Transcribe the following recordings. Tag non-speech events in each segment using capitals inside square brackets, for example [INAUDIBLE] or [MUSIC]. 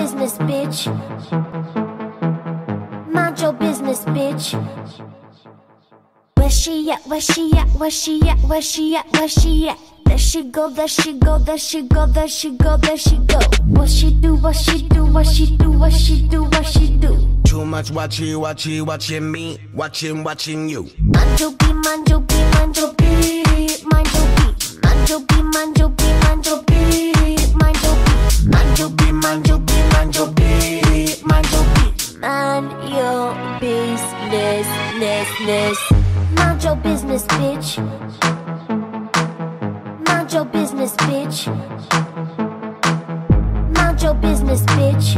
business, bitch. Mind your business, bitch. Where she at? Where she at? Where she at? Where she at? Where she at? There she go, there she go, there she go, there she go, there she go. What she do? What she do? What she do? What she do? What she do? Too much watching, watching, watching me, watching, watching you. Mind your beat, mind your beat, mind your beat, mind your beat, mind your beat, mind your beat, mind your beat, mind your beat, Mind your beat, mind your ness, ness. Mind your business, bitch. Mind your business, bitch. Mind your business, bitch.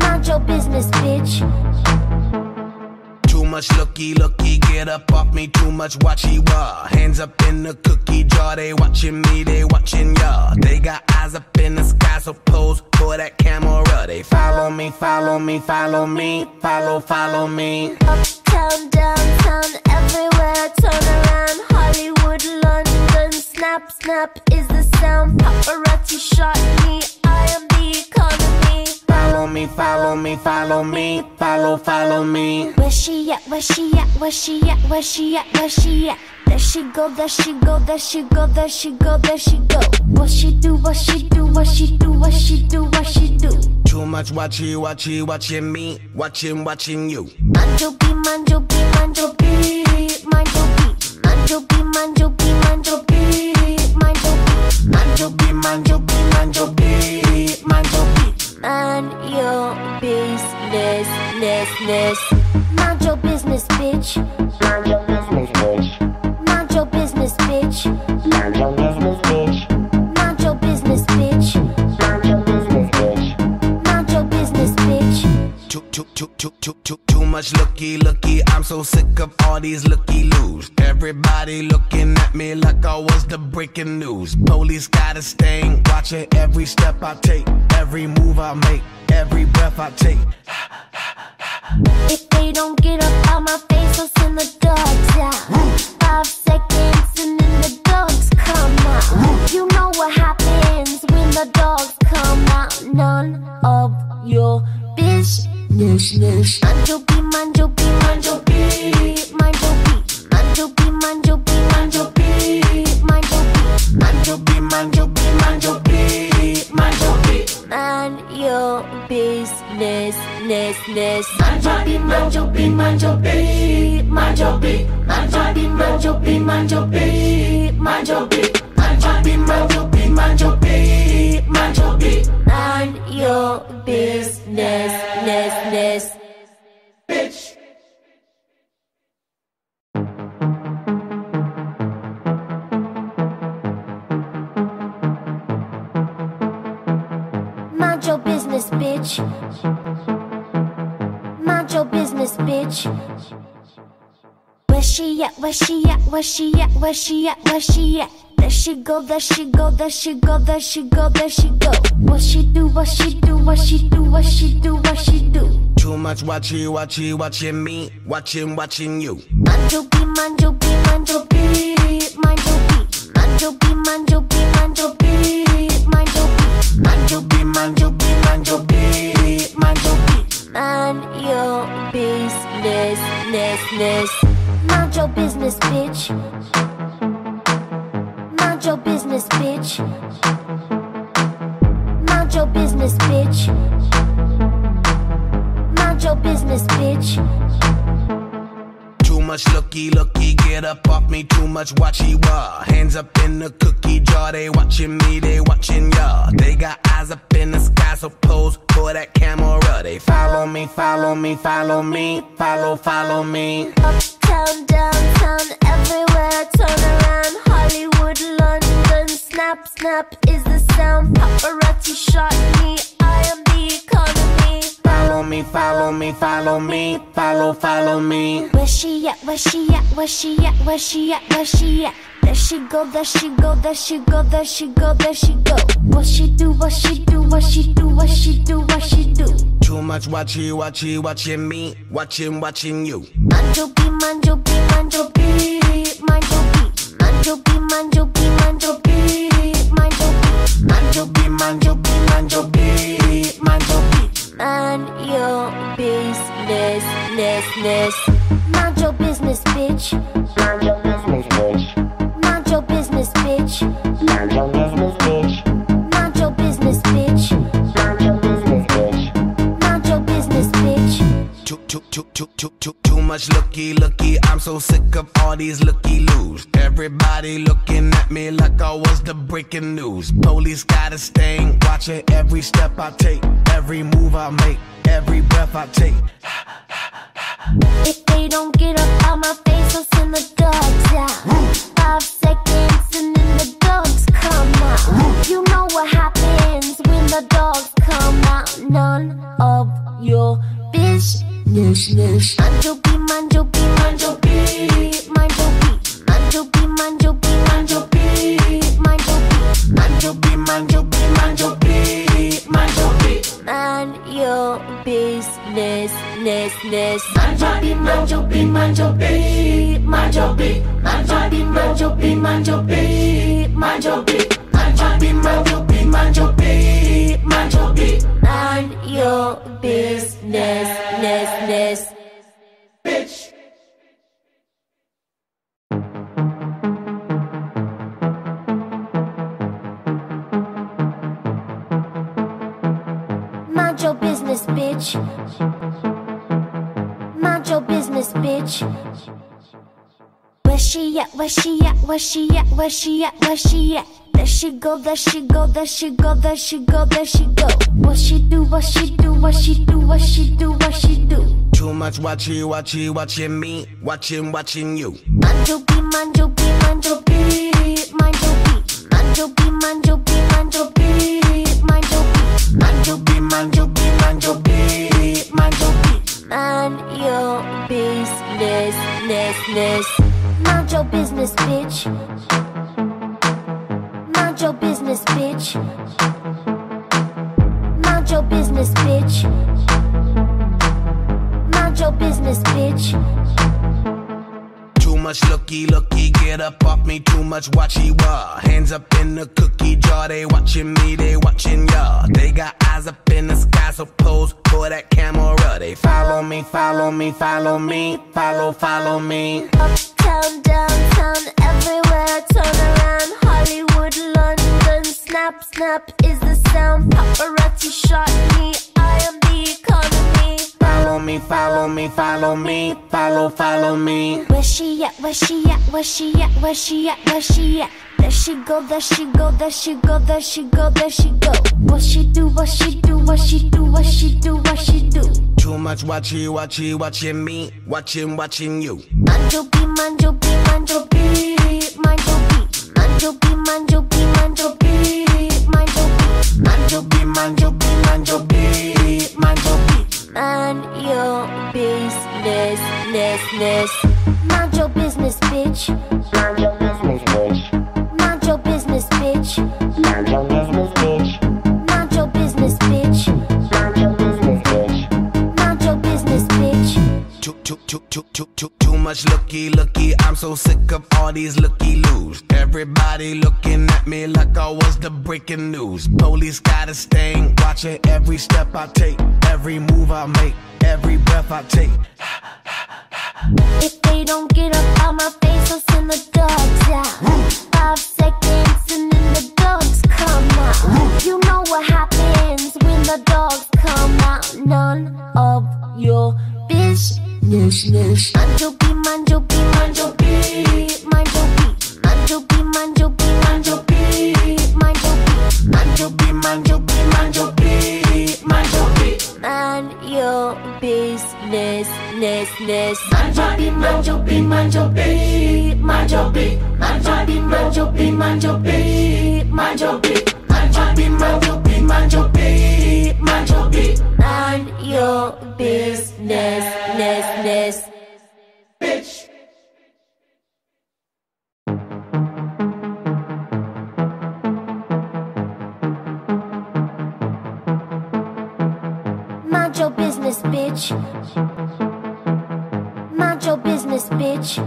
Mind your business, bitch. Much looky, looky, get up off me. Too much watchy wah. Uh. Hands up in the cookie jar. They watching me, they watching ya. They got eyes up in the sky, so pose for that camera. They follow me, follow me, follow me, follow, follow me. Uptown, downtown, everywhere. Turn around. Hollywood, London. Snap, snap is the sound. Paparazzi shot me. I am the economy. Follow me, follow me, follow me, follow, follow me. Where she at? Where she at? Where she at? Where she at? Where she at? There she go, there she go, there she go, there she go, there she go. What she do? What she do? What she do? What she do? What she do? Too much watchy, watchy, watching me, watching, watching you. Mind your beat, mind your beat, mind your beat, mind your beat, mind your beat, mind your beat, mind your beat, mind your beat, Mind your business, ness, ness. Mind your business, bitch. Much looky, looky. I'm so sick of all these looky loos. Everybody looking at me like I was the breaking news. Police got a stain, watching every step I take, every move I make, every breath I take. If they don't get up out my face, I'll send the dogs out. Five seconds and then the dogs come out. You know what happens when the dogs come out. None of your business. Mind your beat, mind your beat, mind your beat, mind your beat, mind your beat, mind your beat, mind your beat, mind your beat, Mind your business, ness, ness. Mind your beat, mind your beat, mind your beat, mind your beat, mind your beat, mind your beat, mind your beat, mind your beat, Mind your beat, mind your beat, mind your beat, mind your beat. mind your business, ness, ness. Business, bitch. Mind your business, bitch. Where she at? Where she at? Where she at? Where she at? Where she at? There she go, there she go, there she go, there she go, there she go. What she do? What she do? What she do? What she do? What she do? Too much watchy, watchy, watching me, watching, watching you. Mind your beat, mind your beat, mind your beat, mind your beat, mind your beat, mind your beat, mind your beat, much watchy wah. Hands up in the cookie jar. They watching me, they watching ya. They got eyes up in the sky, so pose for that camera. They follow me, follow me, follow me, follow, follow me. Uptown, downtown, everywhere. Turn around. Hollywood, London. Snap, snap is the sound. Paparazzi shot me. Me, follow me, follow me, follow, follow me. Where she at? Where she at? Where she at? Where she at? Where she at? There she go, there she go, there she go, there she go, there she go. What she do? What she do? What she do? What she do? What she do? Too much watchy, watchy, watching me, watching, watching you. Mind your beat, mind your beat, mind your beat, mind your beat, mind your beat, mind your beat, mind your beat, mind your beat, Mind your beat, mind your business, business. Mind your business, bitch. Mind your business. Too, too, too, too, much looky, looky. I'm so sick of all these looky loos. Everybody looking at me like I was the breaking news. Police got a stain, watching every step I take, every move I make, every breath I take. If they don't get up out my face, I'll send the dogs out. Five seconds your beat, mind your beat, mind your beat, mind your beat, mind your beat, Mind your beat, mind your beat, mind your beat, mind your beat. mind your business, ness, ness. Mind your beat, mind your beat, mind your beat, mind your beat, mind your beat, mind your beat, mind your beat, mind your beat, mind your Where she at? Where she at? Where she at? Where she at? There she go, there she go, there she go, there she go, there she go. What she do? What she do? What she do? What she do? What she do? Too much watchy, watchy, watching me, watching, watching you. Mind your beat, mind your beat, mind your beat, mind your beat, mind your beat, mind your beat, mind your beat, mind your beat, Mind your your business, business, bitch. Mind your business, bitch. Mind your business, bitch. Mind your business, bitch. Too much looky, looky, get up off me. Too much watchy, wah. Hands up in the cookie jar, they watching me, they watching ya. They got eyes up in the sky, so pose for that camera. They follow me, follow me, follow me, follow, follow me. Uptown, downtown, everywhere. Turn around. Hollywood, London. Snap, snap is the sound. Paparazzi shot me. Me, follow me, follow me, follow, follow me. Where she at? Where she at? Where she at? Where she at? Where she at? There she go, there she go, there she go, there she go, there she go. What she do? What she do? What she do? What she do? What she do? Too much watchy, watchy, watching me, watching, watching you. Mind your beat, mind your beat, mind your beat, mind your beat, mind your beat, mind your beat, mind your beat, mind your beat, Mind your business, ness, ness. Mind your business, bitch. Mind your business, bitch. Mind your business, bitch. Mind your business, Too, too, too, too, too, much looky, looky. I'm so sick of all these looky loos. Everybody looking at me like I was the breaking news. Police got a stain, watching every step I take, every move I make, every breath I take. If they don't get up out my face, I'll send the dogs out. Five seconds and then the dogs come out. You know what happens when the dogs come out. None of your business. Beat, mind your beat, mind your beat, mind your beat, mind your beat, mind your beat, mind your beat, mind your beat, Mind your beat, mind your beat, mind your beat, mind your beat. mind your business, ness, ness. Mind your beat, mind your beat, mind your beat, mind your beat, mind your beat, mind your beat, man, be man, to be man, to be man, to be man your business, bitch. Mind your business, bitch. Mind your business, bitch.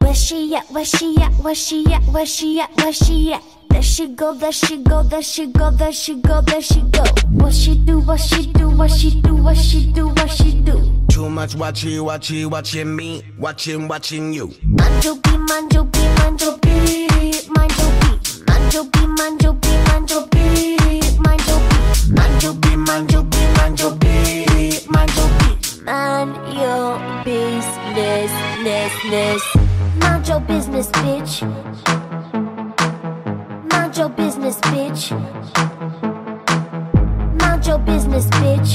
Where she at? Where she at? Where she at? Where she at? Where she at? There she go, there she go, there she go, there she go, there she go. What she do, what she do, what she do, what she do, what she do. Too much watching, watching, watching me, watching, watching you. Manjo be, be, be, be. Be, be, be, be. Be, be, be, be. Your business, business, business. Mind your business, bitch.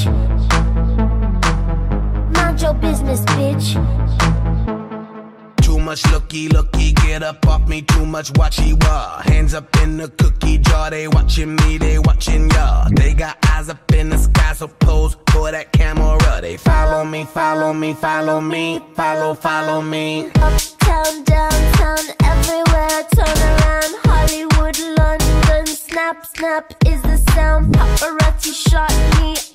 Bitch. Mind your business, bitch. Too much looky, looky, get up off me. Too much watchy, wah. Hands up in the cookie jar. They watching me, they watching ya. They got eyes up in the sky, so pose for that camera. They follow me, follow me, follow me, follow, follow me. Uptown, downtown, everywhere. Turn around. Hollywood, London. Snap, snap is the sound. Paparazzi shot me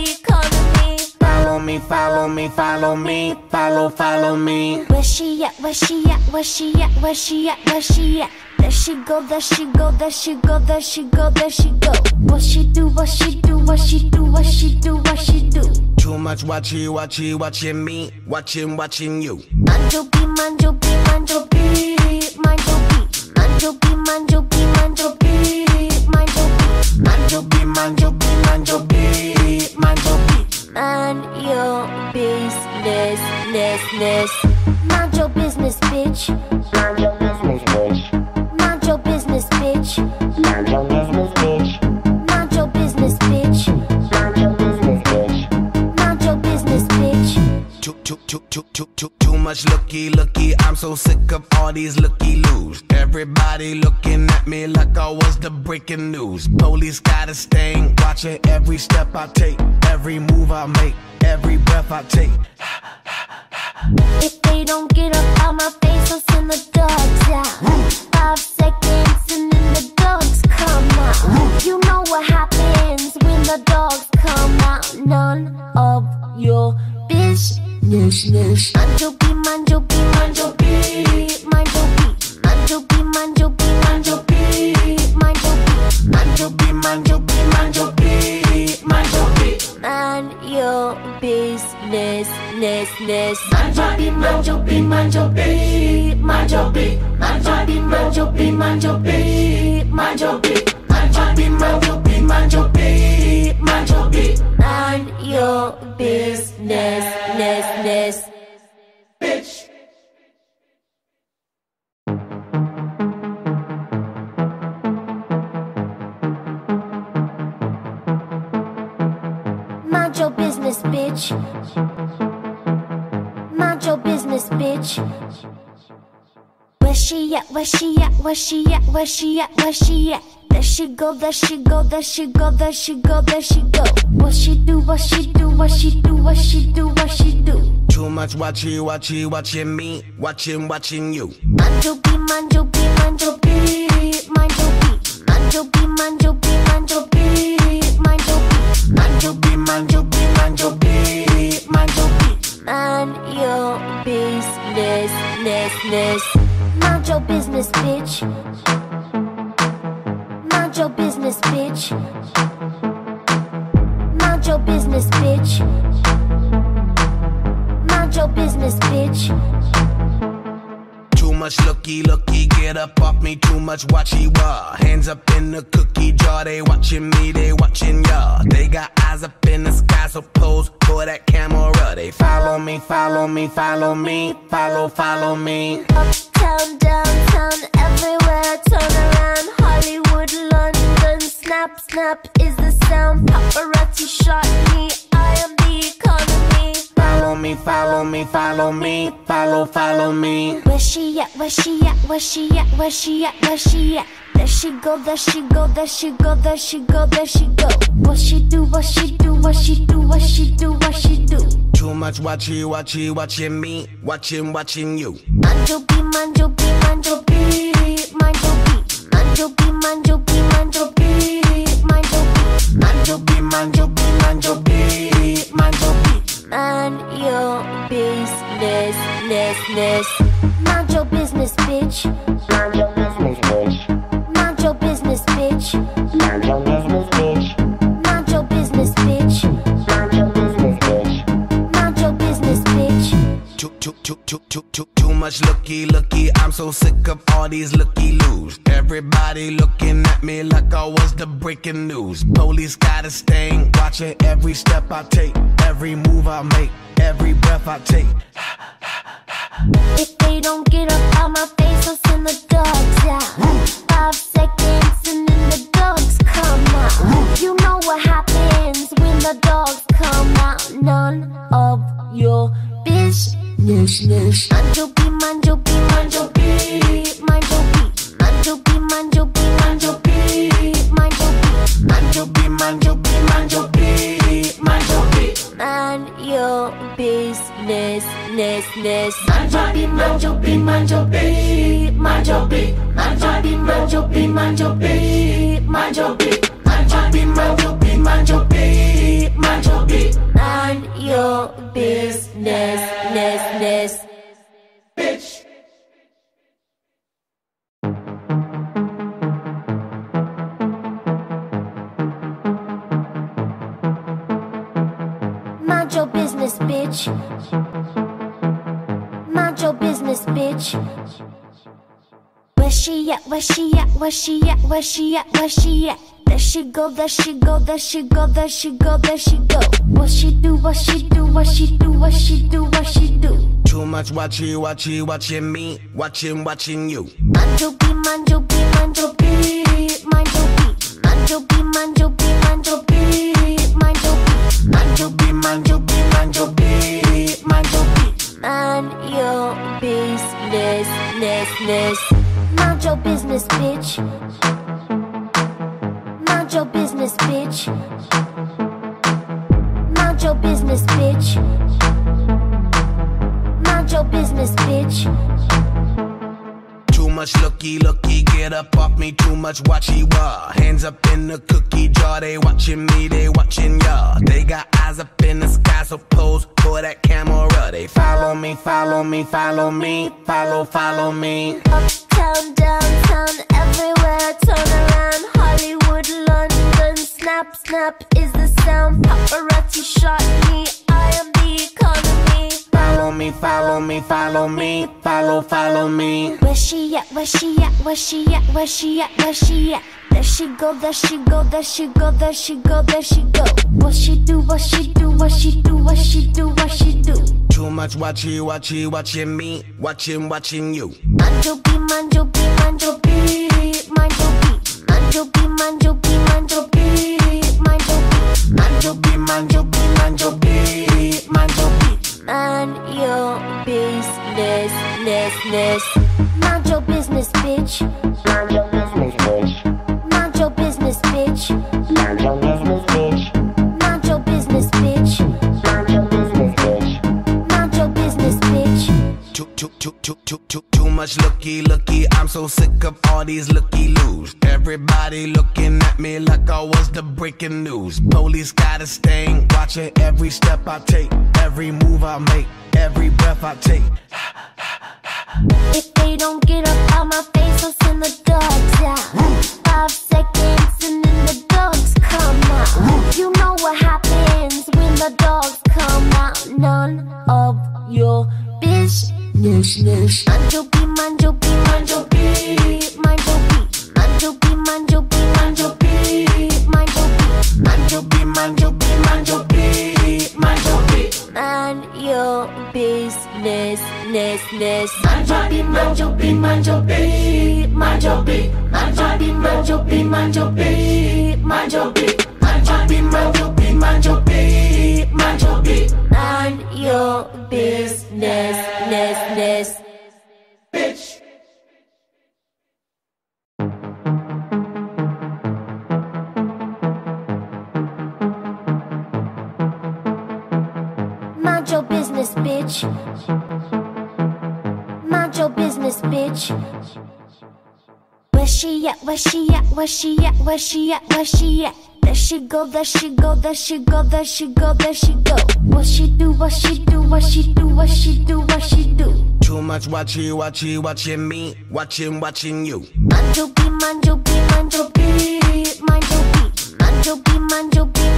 me. Follow me, follow me, follow me, follow, follow me. Where she at? Where she at? Where she at? Where she at? Where she at? There she go, there she go, there she go, there she go, there she go. What she do, what she do, what she do, what she do, what she do. Too much watching, watching, watching me, watching, watching you. Manjo be, manjo be, manjo be, manjo be, manjo be, manjo be, manjo be, manjo be. So sick of all these looky loos. Everybody looking at me like I was the breaking news. Police got a stain, watching every step I take, every move I make, every breath I take. If they don't get up out my face, I'll send the dogs out. Five seconds and then the dogs come out. You know what happens when the dogs come out. None of your business. Manjo B, Manjo B, Manjo B, Manjo B, Manjo B, Manjo B, Manjo B, Manjo B, Manjo B, manjo B, your business, ness, ness. Manjo B, Manjo B, Manjo B, Manjo B, Manjo B, Manjo B, Manjo B, Manjo B, Manjo B, manjo B, manjo B, manjo B. Man your business, ness, ness. Bitch. Bitch. Mind your business, bitch. Where she at? Where she at? Where she at? Where she at? Where she at? There she go, there she go, there she go, there she go, there she go. What she do? What she do? What she do? What she do? What she do? Too much watchy, watchy, watching me, watching, watching you. Manjo B, Manjo B, Manjo she at? Where she at? Where she at? Where she at? There she go, there she go, there she go, there she go, there she go. What she do? What she do? What she do? What she do? What she do? Too much watchy, watchy, watching me, watching, watching you. Manjo B, Manjo B, Manjo B, Manjo B, Manjo B, Manjo B, Manjo B, Manjo B, Manjo B, manjo B, manjo B, manjo B. Man your business, business, business. Mind your business, bitch. Mind your Too, too, too, too, too, much looky, looky. I'm so sick of all these looky loos. Everybody looking at me like I was the breaking news. Police got a stain, watching every step I take, every move I make, every breath I take. [SIGHS] [SIGHS] Where she at? Where she at? There she go, there she go, there she go, there she go, there she go. What she do? What she do? What she do? What she do? What she do? Too much watchy, watchy, watching me, watching, watching you. Mind your beat, mind your beat, mind your beat, mind your beat, mind your beat, mind your beat, mind your beat, mind your beat, mind your business, ness, ness. Mind your business, bitch. Mind your business, bitch. Mind your business, bitch. Mind your business, bitch. Too much looky, looky, get up off me. Too much watchy, wah. Hands up in the cookie jar, they watching me, they watching ya. They got eyes up in the sky, so pose for that camera. They follow me, follow me, follow me, follow, follow me. Uptown, downtown, everywhere, turn around. Snap, snap is the sound. Paparazzi shot me, I am the economy. Follow me, follow me, follow me, follow, follow me. Where she at? Where she at? Where she at? Where she at? Where she at? There she go, there she go, there she go, there she go, there she go. What she do? What she do? What she do? What she do? What she do? Too much watchy, watchy, watching me, watching, watching you. Mind your beat, mind your beat, mind your beat, mind your beat, mind your manjopi, manjopi, manjopi, manjopi. Man your business, business, business. Mind your business, bitch. Mind your business, bitch. Too, too, too, too, much looky, looky. I'm so sick of all these looky loos. Everybody looking at me like I was the breaking news. Police got a stain, watching every step I take, every move I make, every breath I take. If they don't get up out my face, I'll send the dogs out. Five seconds and then the dogs come out. You know what happens when the dogs come out. None of your business. Mind your beat, mind your beat, mind your beat, mind your beat, mind your beat, mind your beat, mind your beat, mind your beat, Mind your beat, mind your beat, mind your beat, mind your beat. mind your business, ness, ness. Mind your at? Where she at? Where she at? Where she at? Where she at? There she go, there she go, there she go, there she go, there she go. What she do? What she do? What she do? What she do? What she do? Too much watchy, watchy, watching me, watching, watching you. Mind your beat, mind your beat, mind your beat, mind your beat,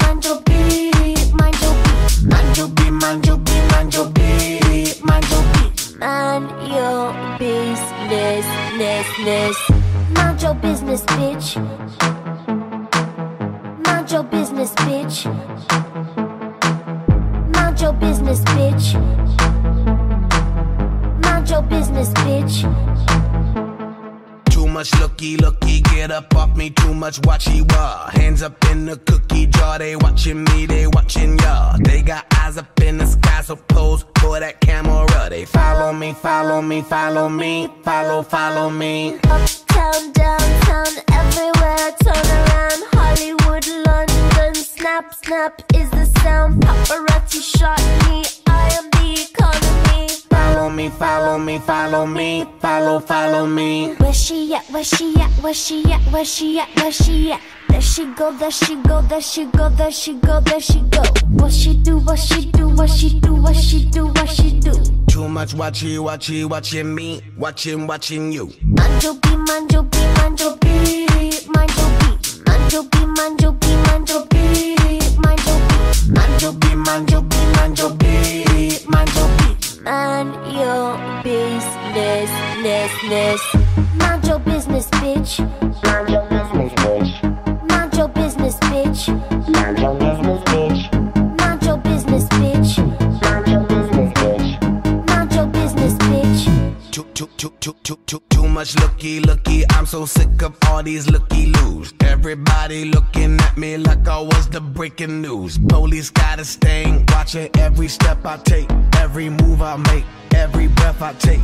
much looky, looky, get up off me. Too much watchy wah. Hands up in the cookie jar. They watching me, they watching ya. They got eyes up in the sky, so pose for that camera. They follow me, follow me, follow me, follow, follow me. Uptown, downtown, everywhere. Turn around. Hollywood, London. Snap, snap is the sound. Paparazzi shot me. I am the economy. Follow me, follow me, follow me, follow, follow me. Where she at? Where she at? Where she at? Where she at? Where she at? There she go, there she go, there she go, there she go, there she go. What she do? What she do? What she do? What she do? What she do? Too much watchy, watchy, watching me, watching, watching you. Manjo B, Manjo B, Manjo B, every step I take, every move I make, every breath I take.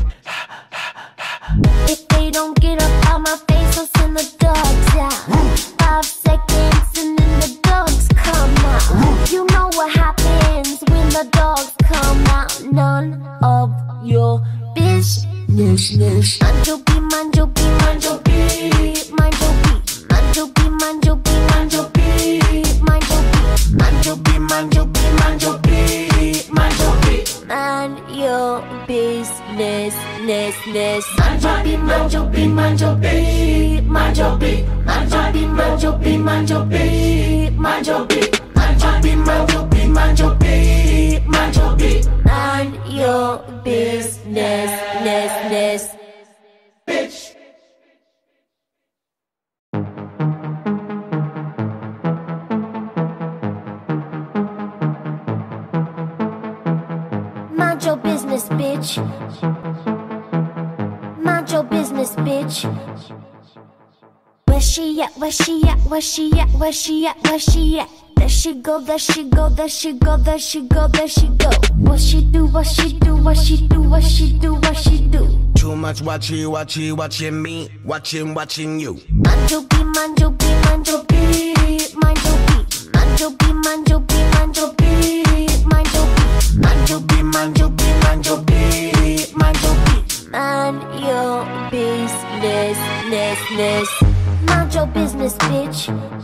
Where she at? Where she at? There she go, there she go, there she go, there she go, there she go. What she do? What she do? What she do? What she do? What she do? Too much watchy, watchy, watching me, watching, watching you. Manjo B, Manjo B, Manjo B, Manjo B, Manjo B, Manjo B, Manjo B, Manjo B, Manjo B, manjo B, manjo B, manjo B. Man your business, ness, ness. Mind your business, bitch.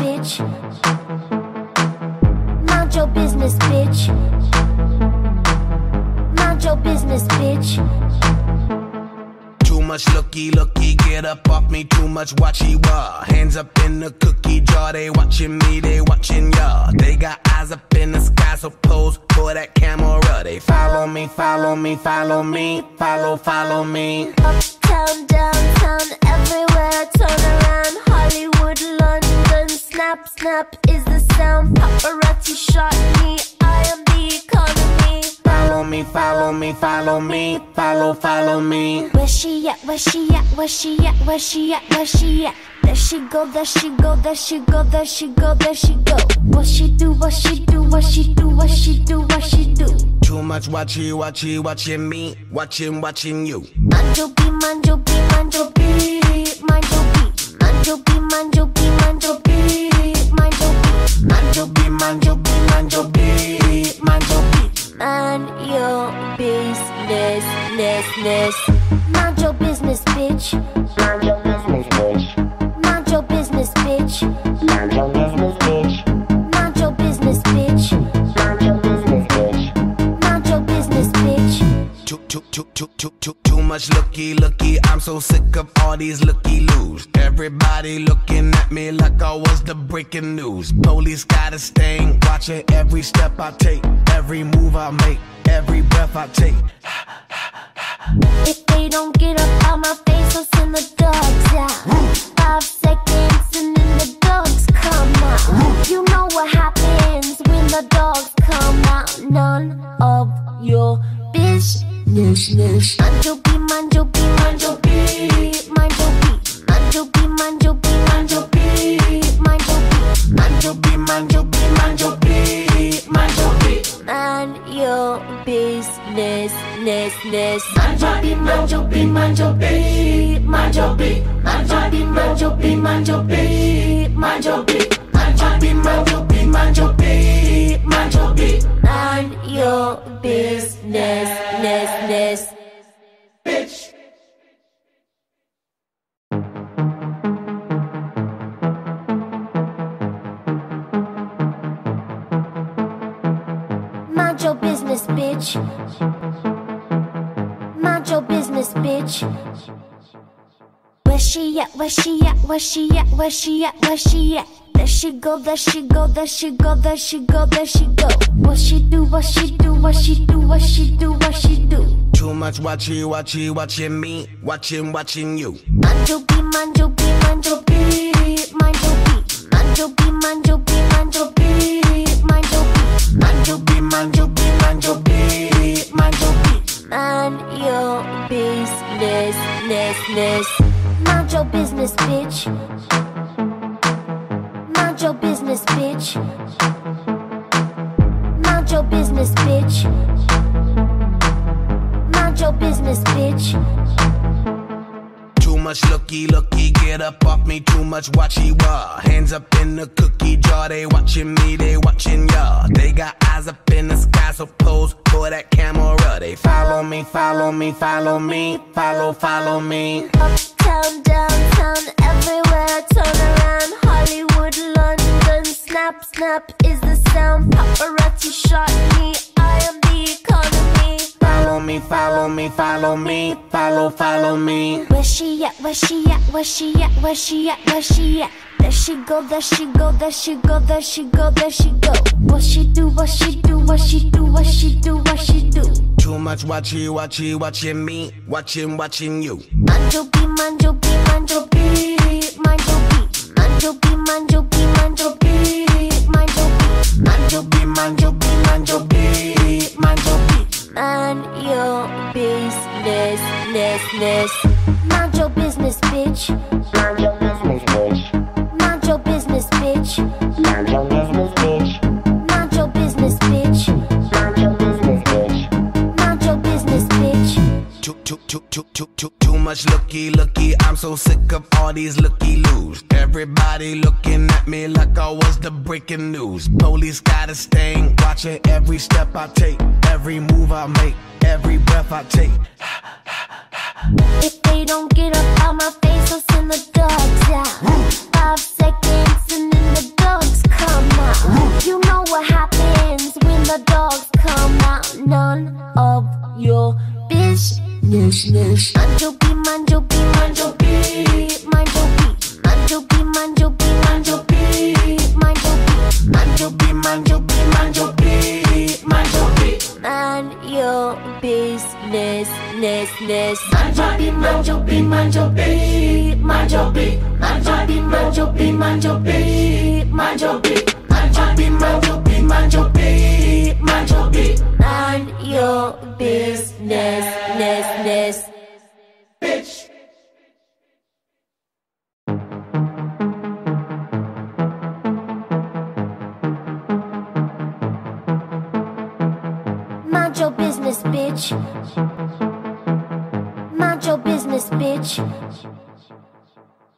Bitch. Mind your business, bitch. Mind your business, bitch. Much looky, looky, get up off me. Too much watchy wah. Hands up in the cookie jar. They watching me, they watching ya. They got eyes up in the sky, so pose for that camera. They follow me, follow me, follow me, follow, follow me. Uptown, downtown, everywhere. Turn around. Hollywood, London. Snap, snap is the sound. Paparazzi shot me. I am the economy. Follow me, follow me, follow me, follow, follow me. Where she at? Where she at? Where she at? Where she at? Where she at? There she go, there she go, there she go, there she go, there she go. What she do? What she do? What she do? What she do? What she do? Too much watchy, watchy, watching me, watching, watching you. Manjo B, Manjo B, Manjo B, Manjo B, Manjo B, Manjo B, Manjo B, Manjo B, Manjo B, manjo B, manjo B, manjo B. Man your business, ness, ness. Mind your business, bitch. Mind your business, bitch. Mind your business, bitch. Mind your business, too, too, too, too, much looky, looky. I'm so sick of all these looky loos. Everybody looking at me like I was the breaking news. Police got a stain, watching every step I take, every move I make, every breath I take. If they don't get up out my face, I'll send the dogs out. Five seconds and then the dogs come out. You know what happens when the dogs come out. None of your business. Manjobi, manjobi, manjobi, manjobi, manjobi, manjobi, manjobi, manjobi, manjobi, manjobi, manjobi, manjobi. Man to be man to be my to be. And your business, ness, ness. Manjobi, manjobi, manjobi, manjobi, manjobi, manjobi, manjobi, manjobi, manjobi, manjobi, manjobi, manjobi. Man your business, ness, ness. Bitch. Mind your business, bitch. Mind your business, bitch. Where she at? Where she at? Where she at? Where she at? Where she at? There she go, there she go, there she go, there she go, there she go. What she do? What she do? What she do? What she do? What she do? Too much watchy, watchy, watching me, watching, watching you. Manjobi, manjobi, manjobi, manjobi, manjobi, manjobi, manjobi, manjobi, Manjobi, manjobi, manjobi, manjobi. Man your business, ness, ness. Mind your business, bitch. Mind your business, bitch. Mind your business, bitch. Mind your business, bitch. Too much looky, looky, get up off me. Too much watchy, wah. Hands up in the cookie jar. They watching me, they watching ya. They got eyes up in the sky, so pose for that camera. They follow me, follow me, follow me, follow, follow me. Uptown, downtown, everywhere. Turn around. Hollywood. Snap, snap is the sound. Paparazzi shot me. I am the economy. Follow me, follow me, follow me, follow, follow me. Where she at? Where she at? Where she at? Where she at? Where she at? There she go, there she go, there she go, there she go, there she go. What she do? What she do? What she do? What she do? What she do? Too much watchy, watchy, watching me, watching, watching you. Manjobi, manjobi, manjobi, manjobi, manjobi, manjobi, manjobi, manjobi, Manjobi, manjobi, manjobi, manjobi. Man your business, ness, ness. Mind your business, bitch. Mind your business, bitch. Mind your business, bitch. Mind your business, bitch. Too, too, too, too, too, too, much looky, looky. I'm so sick of all these looky loos. Everybody looking at me like I was the breaking news. Police got a stain, watching every step I take, every move I make, every breath I take. If they don't get up out my face, I'll send the dogs out. Five seconds and then the dogs come out. You know what happens when the dogs come out. None of your is Yes, yes Manjo B, Manjo B, Manjo B Manjo B, Manjo B, Manjo B, Manjo B Manjo B, Manjo B, Manjo B Manjo B, Man your business, ness, ness Manjo B, Manjo B, Manjo B Manjo B, Manjo B, Manjo B, Manjo B Manjo B manjobi, manjobi, manjobi, manjobi, manjobi, manjobi, manjobi, manjobi. Man your business, ness, ness. Bitch. Mind your business, bitch. Mind your business, bitch.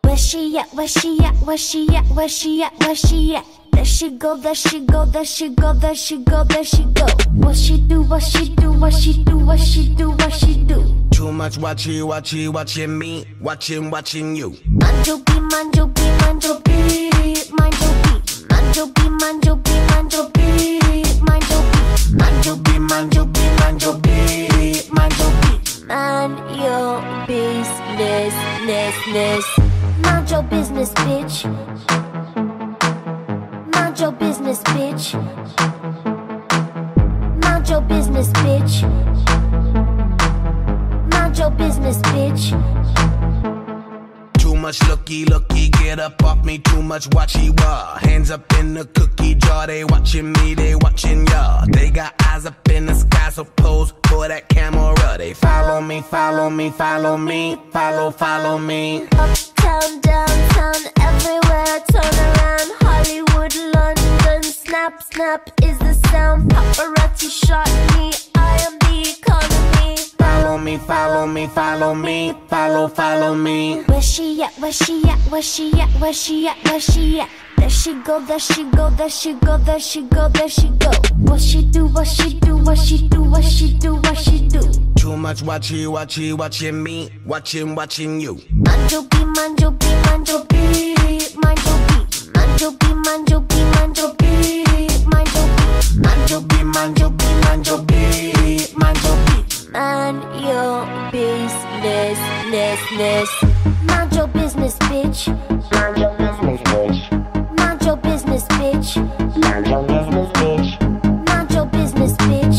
Where she at? Where she at? Where she at? Where she at? Where she at? There she go, there she go, there she go, there she go, there she go. What she do? What she do? What she do? What she do? What she do? Too much watchy, watchy, watching me, watching, watching you. Manjobi, manjobi, manjobi, manjobi, manjobi, manjobi, manjobi, manjobi, Manjobi, manjobi, manjobi, manjobi. Man your business, ness, ness. Mind your business, bitch. Business, bitch. Mind your business, bitch. Much looky, looky, get up off me. Too much watchy wah. Uh. Hands up in the cookie jar. They watching me, they watching ya. They got eyes up in the sky, so pose for that camera. They follow me, follow me, follow me, follow, follow me. Uptown, downtown, everywhere. Turn around. Hollywood, London. Snap, snap is the sound. Paparazzi shot me. I am the economy. Follow me, follow me, follow me, follow, follow me. Where she at? Where she at? Where she at? Where she at? Where she at? There she go, there she go, there she go, there she go, there she go. What she do? What she do? What she do? What she do? What she do? Too much watchy, watchy, watching me, watching, watching you. Manjo B, manjo B, manjo B, ness, ness. Mind your business, bitch. Mind your business, bitch. Mind your business, bitch. Mind your business, bitch. Mind your business, bitch.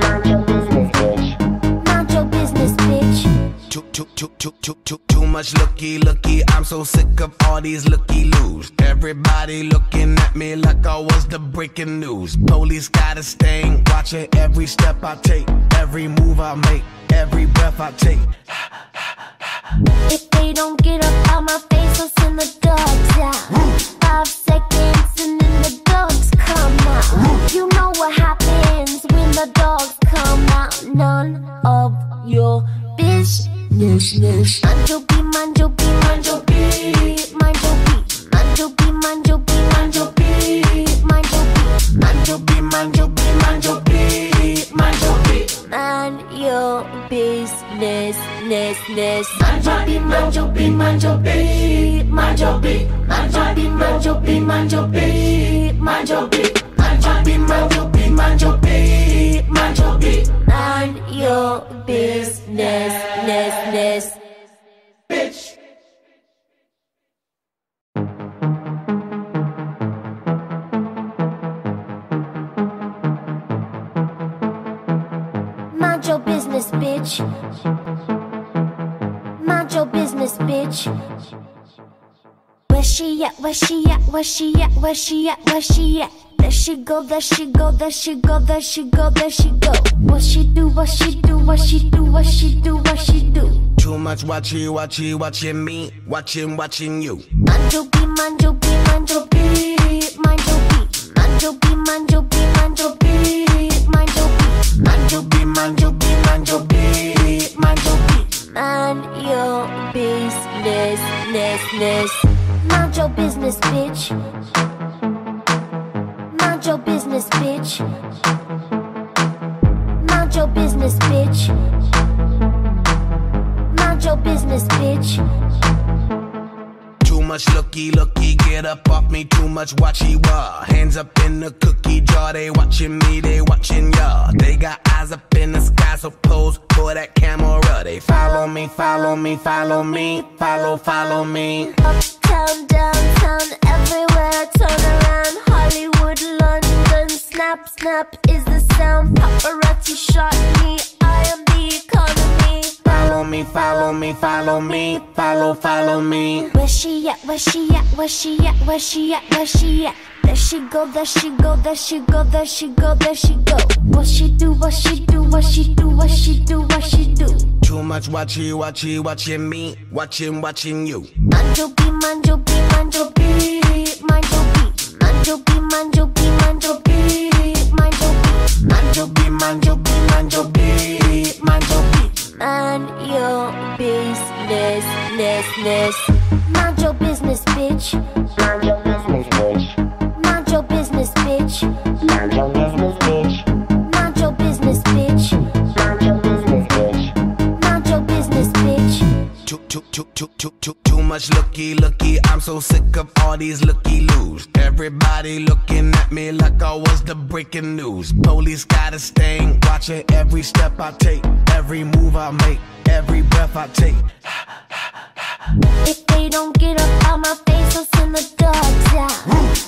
Mind your business, bitch. Mind your business, bitch. Too, too, too, too, too, too, too much looky, looky. I'm so sick of all these looky loos. Everybody looking at me like I was the breaking news. Police got a stain, watching every step I take, every move I make, every breath I take. If they don't get up out my face, I'll send the dogs out. Five seconds and then the dogs come out. You know what happens when the dogs come out. None of your business. Manjo B, manjo B, manjo B, manjo B, manjo B, manjo B, manjo B, manjo B, Manjo B, manjo B, manjo B, manjo B. Man your business, ness, ness. Manjo B, manjo B, manjo B, manjo B, manjo B, manjo B, manjo B, manjo B, Manjo B, manjo B, manjo B, manjo B. Man your business, ness, ness. Bitch. Business, bitch. Mind your business, bitch. Where she at? Where she at? Where she at? Where she at? Where she at? There she go, there she go, there she go, there she go, there she go. What she do? What she do? What she do? What she do? What she do? Too much watchy, watchy, watching me, watching, watching you. Manjo B, manjo B, manjo B, manjo B, manjo B, manjo B, manjo ness, ness. Mind your business, bitch. Mind your business, bitch. Mind your business, bitch. Mind your business, bitch. Too much looky, looky, get up off me. Too much watchy wah. Hands up in the cookie follow me, follow me, follow follow, me. Uptown, downtown, everywhere. Turn around. Hollywood, London. Snap, snap is the sound. Paparazzi shot me. I am the economy. Follow me, follow me, follow me, follow, follow me. Where she at? Where she at? Where she at? Where she at? Where she at? There she go, there she go, there she go, there she go, there she go. What she do? What she do? What she do? What she do? What she do? Too much watchy, watchy, watching me, watching, watching you. Manjo B, manjo B, manjo B, manjo B, manjo B, manjo B, manjo B, manjo B, Manjo B, manjo B, manjo B, manjo B. Man your business, ness, ness. Mind your business, bitch. Mind your business, bitch. Mind your business, bitch. Mind your business, bitch. Too, too, too, too, too, much looky, looky. I'm so sick of all these looky loos. Everybody looking at me like I was the breaking news. Police got a stain, watching every step I take, every move I make, every breath I take. If they don't get up out my face, I'll send the dogs out.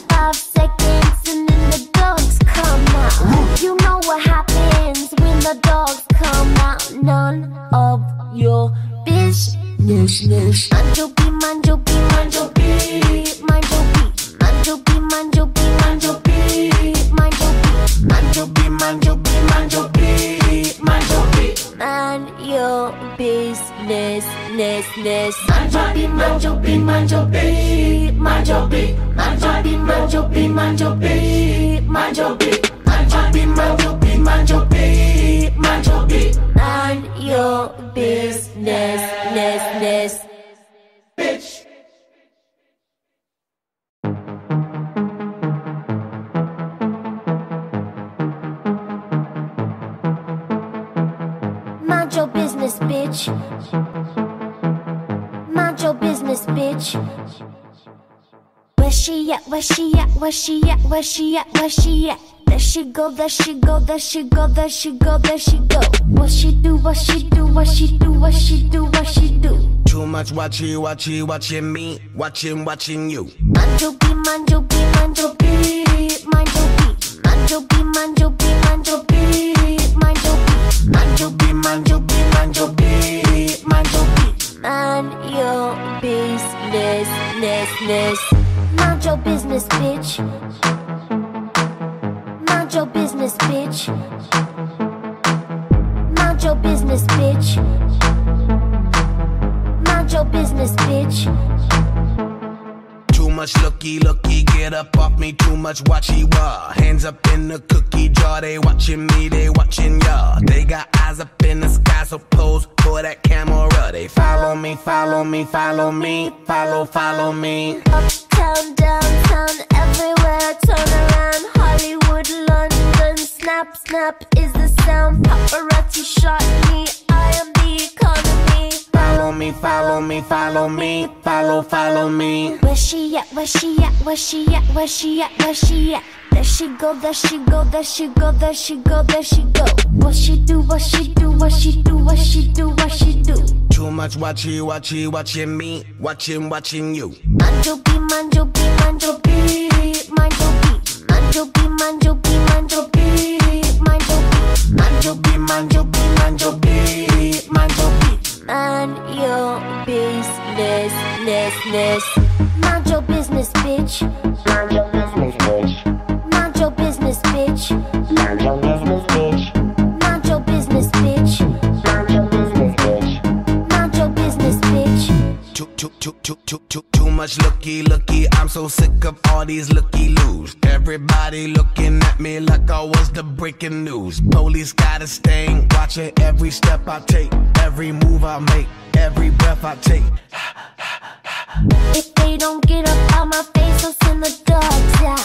Five seconds and then the dogs come out. You know what happens when the dogs come out. None of your business. Mind your business, ness ness Manjopin, manjopin, manjopin Manjopin, manjopin, manjopin, manjopin Manjopin, manjopin, manjopin, manjopin Manjopin Mind your business, ness ness Bitch Mind your business, bitch. Your business, bitch. Where she at? Where she at? Where she at? Where she at? Where she at? There she go, there she go, there she go, there she go, there she go. What she do? What she do? What she do? What she do? What she do? Too much watchy, watchy, watching me, watching, watching you. Mind your beat, mind your beat, mind your beat, mind your beat, mind your beat, mind your beat, mind your beat, mind your beat, Mind your business, ness, ness. Mind your business, bitch. Mind your business, bitch. Mind your business, bitch. Mind your business, bitch. Much looky, looky, get up off me. Too much watchy, wah. Hands up in the cookie jar. They watching me, they watching ya. They got eyes up in the sky, so pose for that camera. They follow me, follow me, follow me, follow, follow me. Uptown, downtown, everywhere. Turn around. Hollywood, London. Snap, snap is the sound. Paparazzi shot me. I am the economy. Follow me, follow me, follow me, follow, follow me. Where she at? Where she at? Where she at? Where she at? Where she at? There she go, there she go, there she go, there she go, there she go. What she do? What she do? What she do? What she do? What she do? Too much watchy, watchy, watching me, watching, watching you. Mind your beat, mind your beat, mind your beat, mind your beat, mind your beat, mind your beat, mind your beat, mind your beat, Mind your business, ness, ness. Mind your business, bitch. Mind your business, bitch. Mind your business, bitch. Mind your Too, too, too, too, too, much looky, looky. I'm so sick of all these looky loos. Everybody looking at me like I was the breaking news. Police got a stain, watching every step I take, every move I make, every breath I take. If they don't get up out my face, I'll send the dogs out.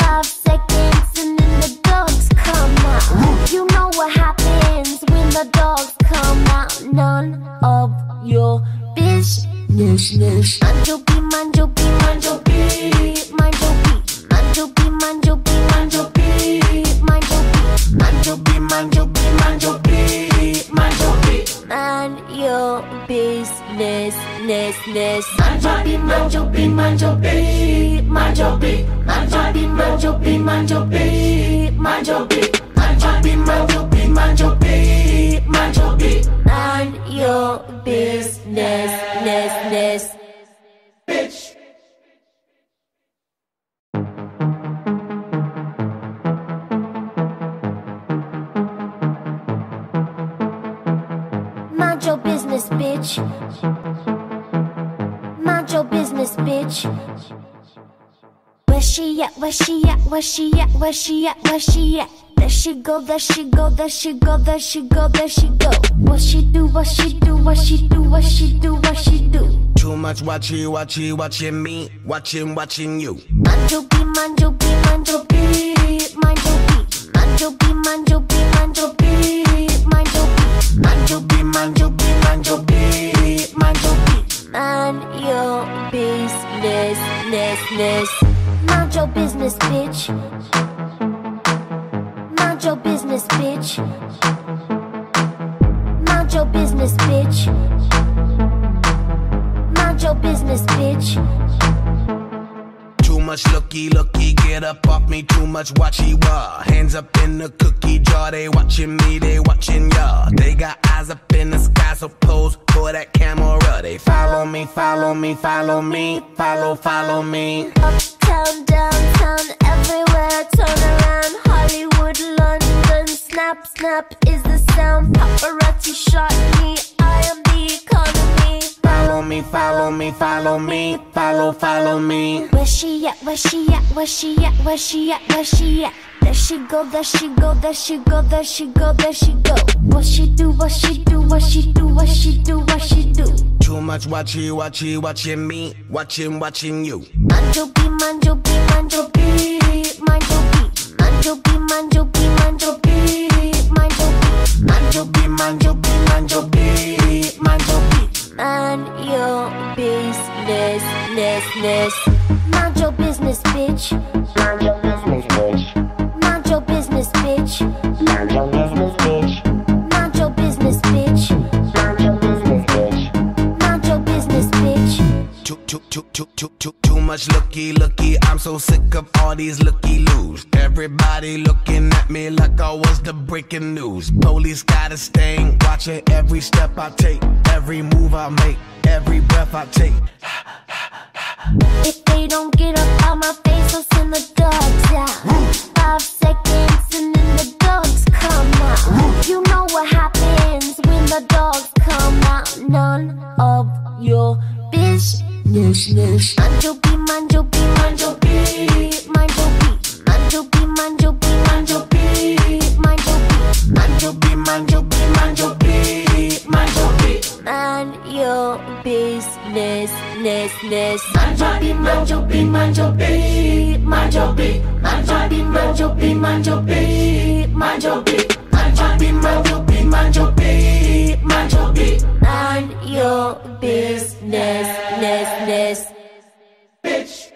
Five seconds and then the dogs come out. You know what happens when the dogs come out. None of your business. Your beat, mind your beat, mind your beat, mind your beat, mind your beat, mind your beat, mind your beat, mind your beat, Mind your beat, mind your business, ness, ness. Your beat, mind your beat, mind your beat, mind your beat, mind your beat, mind your beat, mind your beat, mind your beat, Mind your beat, mind your business, ness, ness. Bitch. Mind your business, bitch. Mind your business, bitch. Where she at? Where she at? Where she at? Where she at? Where she at? There she go, there she go, there she go, there she go, there she go. What she do? What she do? What she do? What she do? What she do? Too much watchy, watchy, watching me, watching, watching you. Mind your beat, mind your beat, mind your beat, mind your beat, mind your beat, mind your beat, mind your beat, mind your beat, Mind your business, ness, ness. Mind your business, bitch. Your business, bitch. Mind your business, bitch. Mind your business, bitch. Much looky, looky, get up off me. Too much watchy, wah. Hands up in the cookie jar. They watching me, they watching ya. They got eyes up in the sky, so pose for that camera. They follow me, follow me, follow me, follow, follow me. Uptown, downtown, everywhere, turn around. Hollywood, London, snap, snap is the sound. Paparazzi shot me, I am the economy. Follow me, follow me, follow me, follow, follow me. Where she at, where she at, where she at, where she at, where she at? There she go, there she go, there she go, there she go, there she go. What she do, what she do, what she do, what she do, what she do. Too much watchy, watchy, watching me, watching, watching you. Manjo B, Manjo B, Manjo B, Manjo B, Manjo B, Manjo B, Manjo B, Manjo B, Manjo B, manjo B, ness, ness. Mind your business, bitch. Mind your business, bitch. Mind your business, bitch. Mind your business, bitch. Mind your business, bitch. Mind your business, bitch. Mind your business, bitch. Too, too, too, too, too, too, too much looky, looky. I'm so sick of all these looky loos. Everybody looking at me like I was the breaking news. Police got a stain, watching every step I take, every move I make, every breath I take. If they don't get up out my face, I'll send the dogs out. Five seconds and then the dogs come out. You know what happens when the dogs come out. None of your business. Manjo B, manjo B, manjo B, manjo B, manjo B, manjo B, manjo B, manjo B, Manjo B, manjo B, manjo B, manjo B. Man your business, ness, ness. Manjo B, manjo B, manjo B, manjo B, manjo B, manjo B, manjo B, manjo B, manjo B, manjo B, manjo B, manjo B. Man your business, ness, ness. Bitch.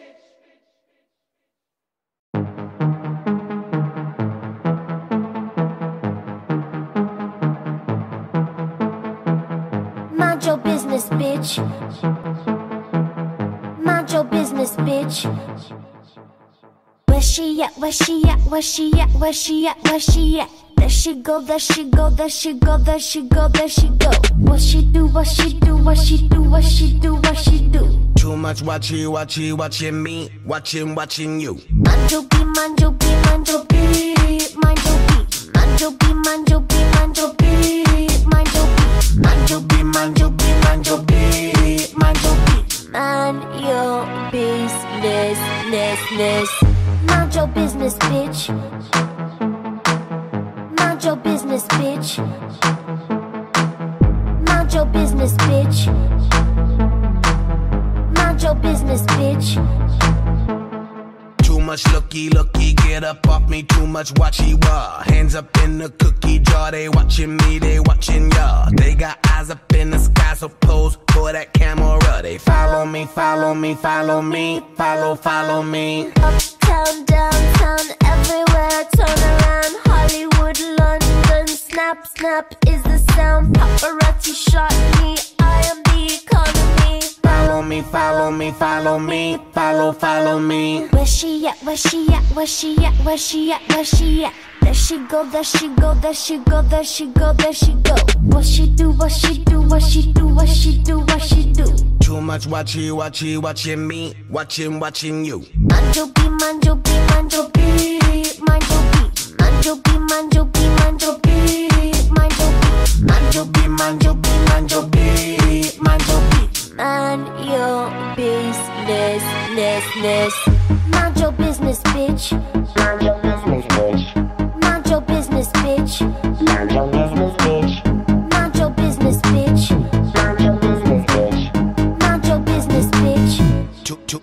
Mind your business, bitch. Mind your business, bitch. Where she at, where she at, where she at, where she at, where she at? There she go, there she go, there she go, there she go, there she go. What she do, what she do, what she do, what she do, what she do. Too much watchy, watchy, watching me, watching, watching you. Manjo B, manjo B, manjo B, manjo B, manjo B, manjo B, manjo B, manjo B, Manjo B, manjo B, manjo B, manjo B. Man your business, ness, ness. Mind your business, bitch. Business, bitch. Mind your business, bitch. Mind your business, bitch. Too much looky, looky, get up off me. Too much watchy wah. Hands up in the cookie jar. They watching me, they watching ya. They got eyes up in the sky, so pose for that camera. They follow me, follow me, follow me, follow, follow me. Uptown, downtown, everywhere, turn around. Hollywood, London, snap, snap is the sound. Paparazzi shot me, I am the economy. Follow me, follow me, follow me, follow, follow me. Where she at, where she at, where she at, where she at, where she at? There she go, there she go, there she go, there she go, there she go. What she do, what she do, what she do, what she do, what she do. Too much watchy, watchy, watching me, watching, watching you. Manjo B, manjo B, manjo B, manjo B, manjo B, manjo B, manjo B, manjo B, Manjo B, manjo B, manjo B, manjo B. Man your business, ness, ness. Mind your business, bitch. Mind your business, bitch. Mind your business, bitch. Mind your business,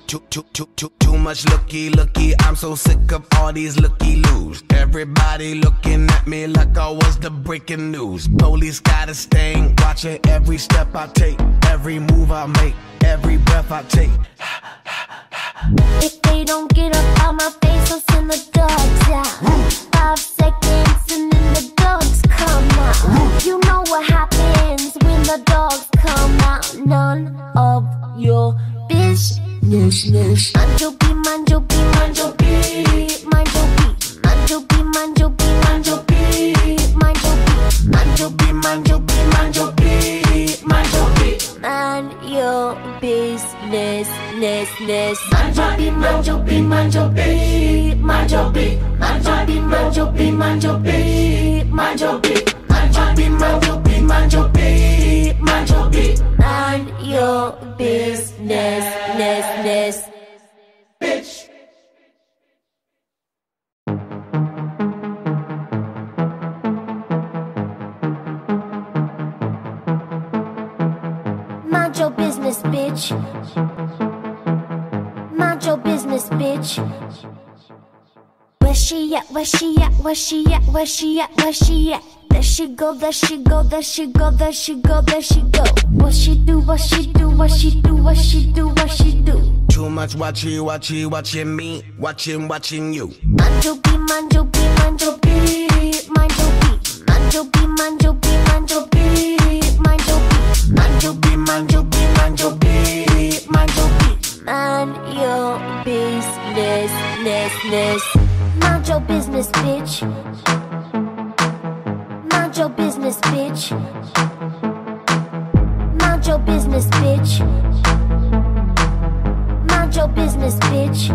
Too, too, too, too, too, much looky, looky. I'm so sick of all these looky loos. Everybody looking at me like I was the breaking news. Police got a stain, watching every step I take, every move I make, every breath I take. If they don't get up out my face, I'll send the dogs out. Five seconds and then the dogs come out. You know what happens when the dogs come out. None of your business. Manjo B, Manjo B, Manjo B, Manjo B, Manjo B, Manjo B, Manjo B, Manjo B, Manjo B, Manjo B, Manjo B, Manjo B. Man your business, ness, ness. Manjo B, Manjo B, Manjo B, Manjo B, Manjo B, Manjo B, Manjo B, Manjo B beat, mind your beat, mind your beat, mind your beat. Mind your business, ness, ness. Bitch. Mind your business, bitch. Mind your business, bitch. Where she at? Where she at? Where she at? Where she at? Where she at? There she go, there she go, there she go, there she go, there she go. What she do? What she do? What she do? What she do? What she do? Too much watching, watching, watching me, watching, watching you. Mind your beat, mind your beat, mind your beat, mind your beat, mind your beat, mind your beat, mind your beat, mind your beat, mind your business, ness, ness. Mind your business, bitch. Mind your business, bitch. Mind your business, bitch. Mind your business, bitch.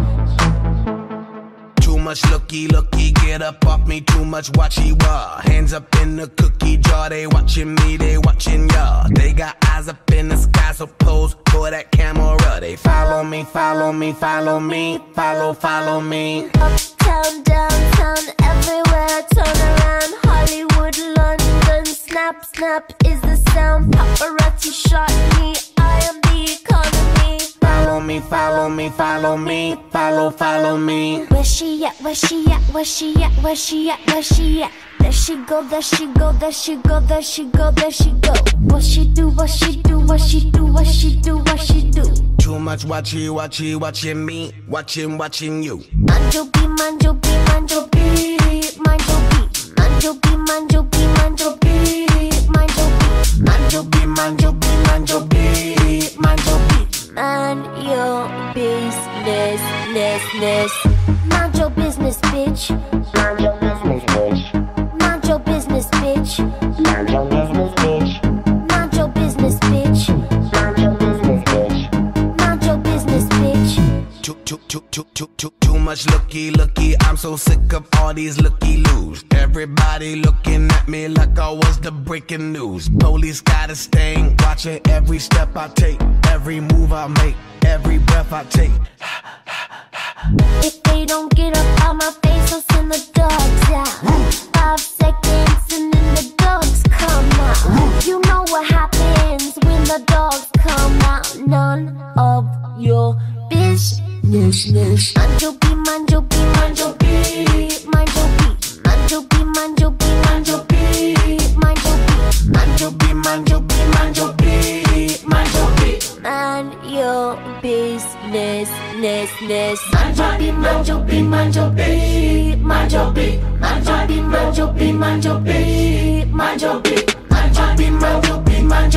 Too much looky, looky, get up off me. Too much watchy wah. Hands up in the cookie jar. They watching me, they watching ya. They got eyes up in the sky, so pose for that camera. They follow me, follow me, follow me, follow, follow me. Uptown, downtown, everywhere. Turn around, Hollywood, London. Snap, snap is the sound. Paparazzi shot me. I am the economy. Follow me, follow me, follow me, follow, follow me. Where she at? Where she at? Where she at? Where she at? Where she at? There she go, there she go, there she go, there she go, there she go. What she do? What she do? What she do? What she do? What she do? Too much watchy, watchy, watching me, watching, watching you. Mind your beat, mind your beat, mind your beat, mind your beat, Man your business, ness. Mind your business, bitch. Mind your business, bitch. Mind your business, bitch. Too, too, too, too, much looky, looky. I'm so sick of all these looky loos. Everybody looking at me like I was the breaking news. Police got a stain, watching every step I take, every move I make, every breath I take. If they don't get up out my face, I'll send the dogs out. Five seconds and then the dogs come out. You know what happens when the dogs come out. None of your business. Your beat, mind your beat, mind your beat, mind your beat, mind your beat, mind your beat, mind your beat, mind your beat, Mind your beat, mind your business, ness, ness. Mind your beat, mind your beat, mind your beat, mind your beat, mind your beat, mind your beat, mind your beat, mind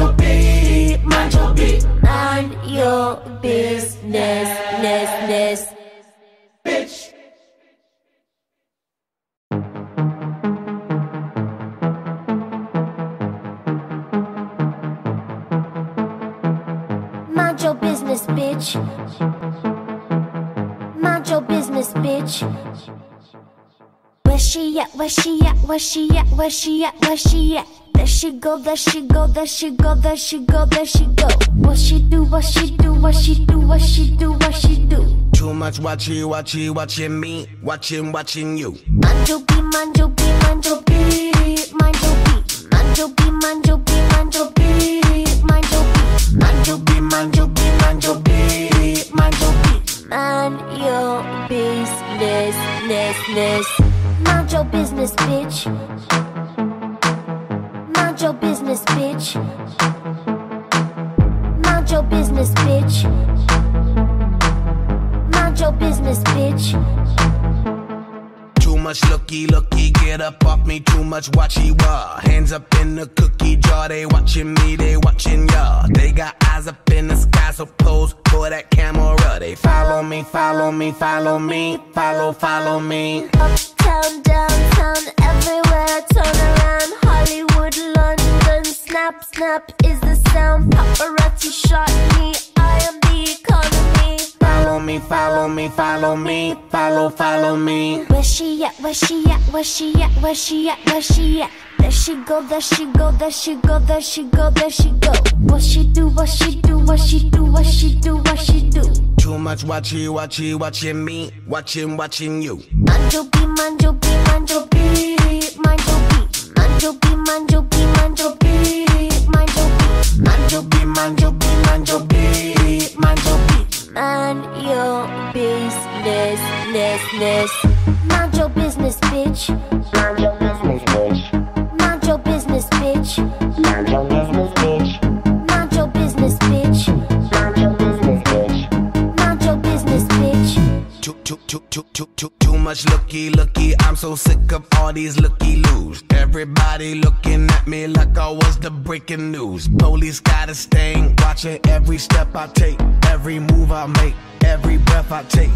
Where she at? Where she at? Where she at? Where she at? There she go, there she go, there she go, there she go, there she go. What she do? What she do? What she do? What she do? What she do? Too much watchy, watchy, watching me, watching, watching you. Mind your beat, mind your beat, mind your beat, mind your beat, mind your beat, mind your beat, mind your beat, mind your beat, Mind your your business, business, bitch. Mind your business, bitch. Mind your business, bitch. Mind your business, bitch. Much looky, looky, get up off me. Too much watchy wah. Hands up in the cookie jar. They watching me, they watching ya. They got eyes up in the sky, so pose for that camera. They follow me, follow me, follow me, follow, follow me. Uptown, downtown, everywhere. Turn around, Hollywood, London. Snap, snap is the sound. Paparazzi shot me. I am the economy. Follow me, follow me, follow me, follow, follow me. Where she at? Where she at? Where she at? Where she at? Where she at? There she go, there she go, there she go, there she go, there she go. What she do? What she do? What she do? What she do? What she do? Too much watching, watching, watching me, watching, watching you. Manjo B, manjo B, manjo B, manjo B, manjo B, manjo B, manjo B, manjo B, Manjo B, manjo B, manjo B, manjo B. man your business, ness, ness. Mind your business, bitch. Too, too, too, too, too, much looky, looky. I'm so sick of all these looky loos. Everybody looking at me like I was the breaking news. Police got a stain, watching every step I take, every move I make, every breath I take.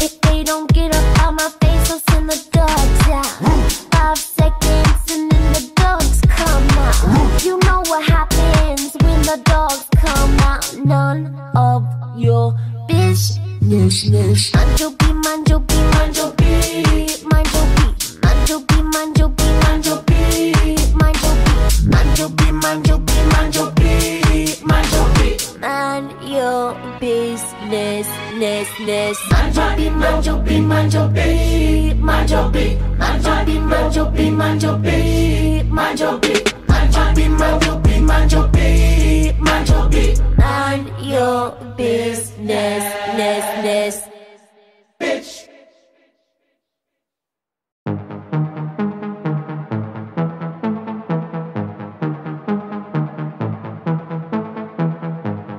If they don't get up out my face, I'll send the dogs out. Five seconds and then the dogs come out. You know what happens when the dogs come out. None of your business. Manjo B, manjo B, manjo B, manjo B, manjo B, manjo B, manjo B, manjo B, Manjo B, manjo B, manjo B, manjo B. Man your business, ness, ness. Manjo B, manjo B, manjo B, manjo B, manjo B, manjo B, manjo B, manjo B, Manjo B, manjo B, manjo B, manjo B. Man your business, ness, ness. Bitch.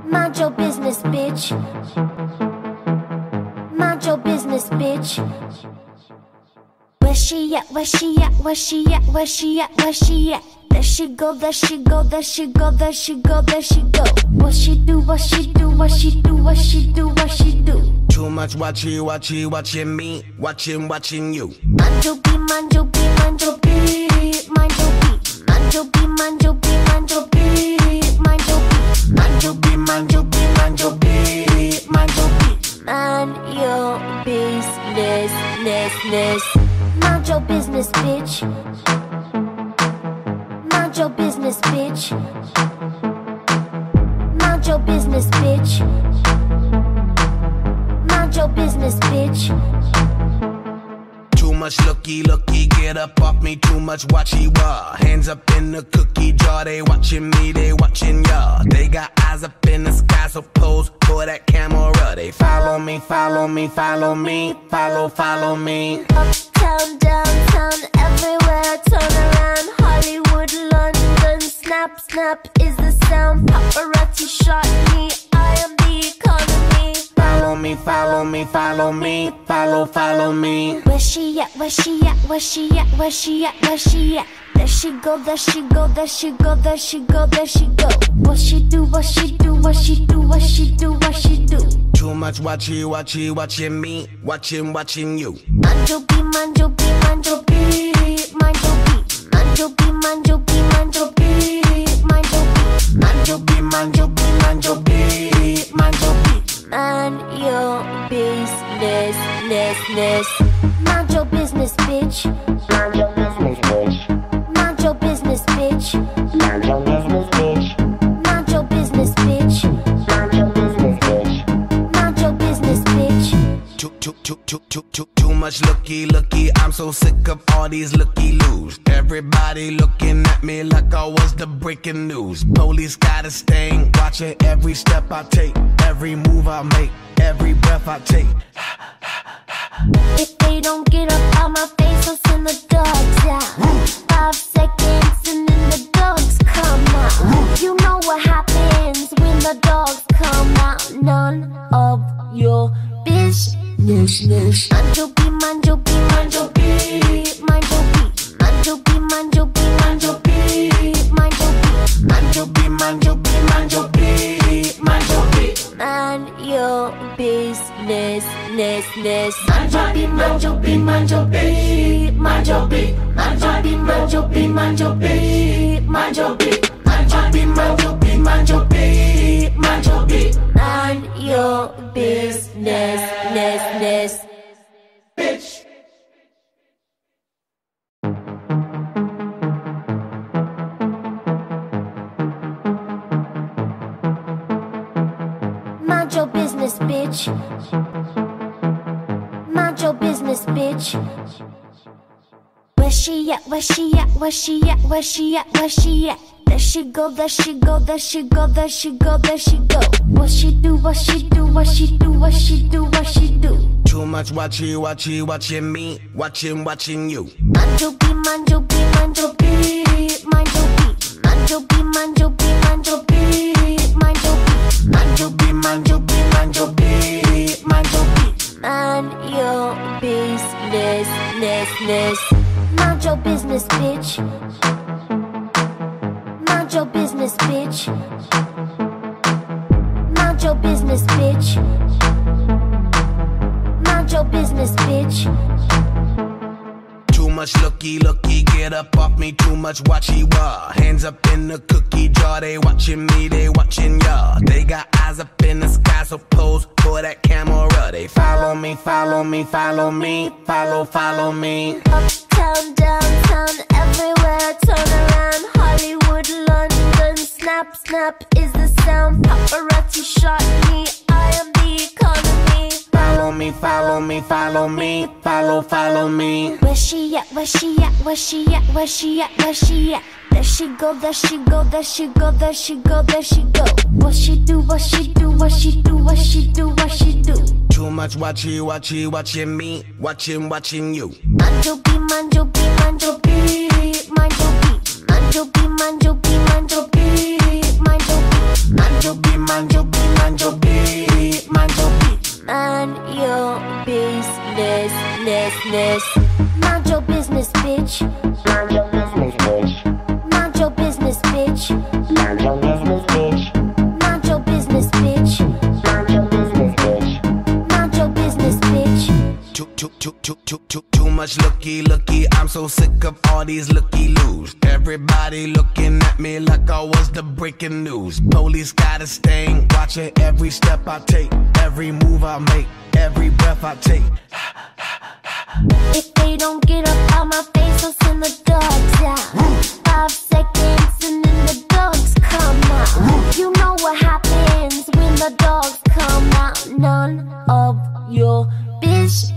Mind your business, bitch. Mind your business, bitch. Where she at? Where she at? Where she at? Where she at? Where she at? There she go, there she go, there she go, there she go, there she go. What she do? What she do? What she do? What she do? What she do? Too much watching, watching, watching me, watching, watching you. Manjo B, manjo B, manjo B, manjo B, manjo B, manjo B, manjo much watchy wah. Hands up in the cookie jar. They watching me, they watching ya. They got eyes up in the sky, so pose for that camera. They follow me, follow me, follow me, follow, follow me. Uptown, downtown, everywhere. Turn around. Hollywood, London. Snap, snap is the sound. Paparazzi shot me, follow me, follow me, follow, follow me. Where she at? Where she at? Where she at? Where she at? Where she at? There she go, there she go, there she go, there she go, there she go. What she do? What she do? What she do? What she do? What she do? Too much watchy, watchy, watching me, watching, watching you. Manjo B, manjo B, manjo B, manjo B, manjo B, manjo B, manjo B, manjo B, Manjo B, manjo B, manjo B, manjo Man your business, ness, ness. Mind your business, bitch. Mind your business, bitch. Mind your business, bitch. Too, too, too, too, much looky, looky. I'm so sick of all these looky loos. Everybody looking at me like I was the breaking news. Police got a stain, watching every step I take, every move I make, every breath I take. If they don't get up out my face, I'll send the dogs out. Five seconds and then the dogs come out. You know what happens when the dogs come out. None of your business. Manjo B, manjo B, manjo B, manjo B, manjo B, manjo B, manjo B, manjo B, Manjo B, manjo B, manjo B, manjo Man your business, ness, ness. Manjo B, manjo B, manjo B, manjo B, manjo B, manjo B, manjo B, manjo B, manjo B, manjo B, manjo B, manjo B. Man your business, ness, ness. Mind bitch. Mind your business, bitch. Where she at? Where she at? Where she at? Where she at? Where she at? There she go, there she go, there she go, there she go, there she go. What she do? What she do? What she do? What she do? What she do? Too much watchy, watchy, watching me, watching, watching you. Mind your beat, mind your beat, mind your beat, mind your beat, mind your beat, mind your beat, mind your beat, mind your beat, mind your beat, mind your beat, business, ness, ness. Mind your business, bitch. Mind your business, bitch. Mind your business, bitch. Mind your business, bitch. Much looky, looky, get up off me. Too much watchy, wah. Hands up in the cookie jar, they watching me, they watching ya. They got eyes up in the sky, so pose for that camera. They follow me, follow me, follow me, follow, follow me. Uptown, downtown, everywhere, turn around. Hollywood, London, snap, snap is the sound. Paparazzi shot me, I am the economy. Follow me, follow me, follow me, follow, follow me. Where she at? Where she at? Where she at? Where she at? Where she at? There she go, there she go, there she go, there she go, there she go. What she do? What she do? What she do? What she do? What she do? Too much watchy, watchy, watching me, watching, watching you. Mind your beat, mind your beat, mind your beat, mind your beat, mind your beat, mind your beat, mind your beat, mind your beat, Mind your business, ness, ness. Mind your business, bitch. Mind your business, bitch. Mind your business, bitch. Mind your business, bitch. Too, too, too, too, too, much looky, looky. I'm so sick of all these looky loos. Everybody looking at me like I was the breaking news. Police got a stain, watching every step I take, every move I make, every breath I take. If they don't get up out my face, I'll send the dogs out. Five seconds and then the dogs come out. You know what happens when the dogs come out. None of your business.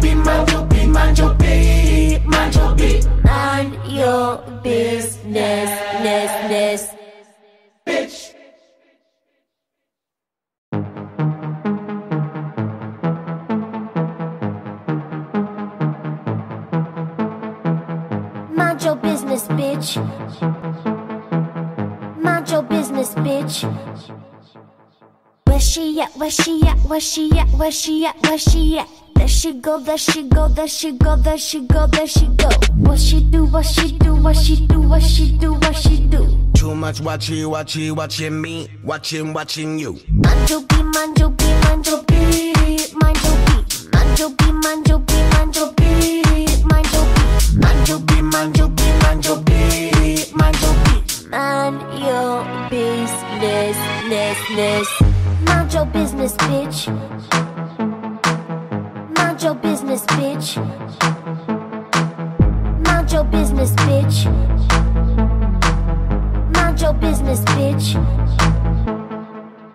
beat, mind your beat, mind your beat, mind your beat. Mind your business, ness, ness. Bitch. Mind your business, bitch. Mind your business, bitch. Where she at? Where she at? Where she at? Where she at? Where she at? There she go, there she go, there she go, there she go, there she go. What she do? What she do? What she do? What she do? What she do? Too much watchy, watchy, watching me, watching, watching you. Mind your beat, mind your beat, mind your beat, mind your beat, mind your beat, mind your beat, mind your beat, mind your beat, Mind your business, ness, ness. Mind your business, bitch. Mind your business, bitch. Mind your business, bitch. Mind your business, bitch.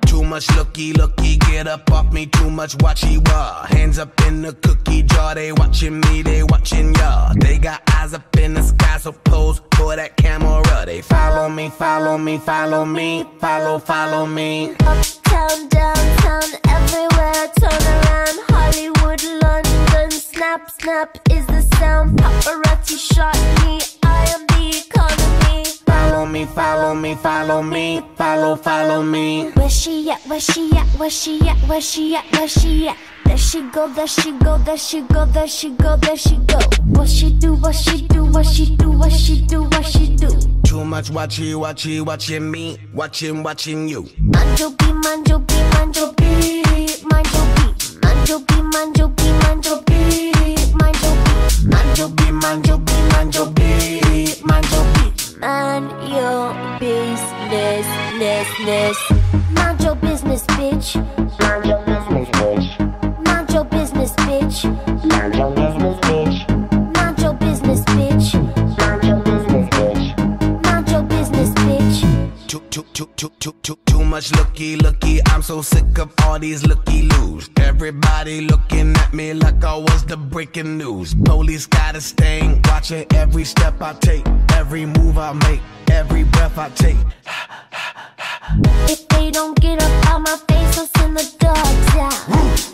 Too much looky, looky, get up off me. Too much watchy, wah. Hands up in the cookie jar, they watching me, they watching ya. They got eyes up in the sky, so pose for that camera. They follow me, follow me, follow me, follow, follow me. Uptown, downtown, everywhere, turn around. Hollywood, London, snap, snap is the sound. Paparazzi shot me, I am the economy. Follow me, follow me, follow me, follow, follow me. Where she at? Where she at? Where she at? Where she at? Where she at? There she go, there she go, there she go, there she go, there she go. What she do, what she do, what she do, what she do, what she do. Too much watchy, watchy, watching me, watching, watching you. Manjo B, manjo B, manjo B, manjo B, ness, ness. Mind your business, bitch. Mind your business, bitch. Mind your business, bitch. Mind your business, bitch. Mind your business, bitch. Mind your business, bitch. Mind your business, bitch. Too, too, too, too, too, too, too much looky, looky. I'm so sick of all these looky loos. Everybody looking at me like I was the breaking news. Police got a stain, watching every step I take, every move I make, every breath I take. [SIGHS] [SIGHS] If they don't get up out my face, I'll send the dogs out.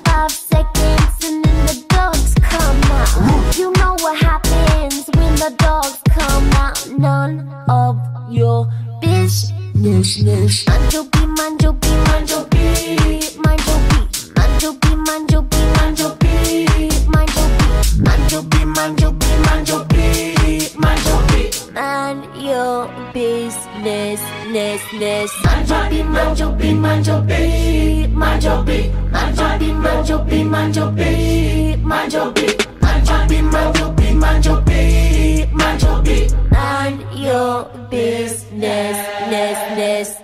Five seconds and then the dogs come out. You know what happens when the dogs come out. None of your business. Manjo B, manjo B, manjo B, manjo B, manjo B, manjo B, manjo B, manjo B, manjo B, manjo B, manjo B, Man your business, ness, ness. Manjo B, manjo B, manjo B, manjo B, manjo B, manjo B, manjo B, manjo B, manjo B, manjo B, manjo B, manjo B. Man your business, ness, ness.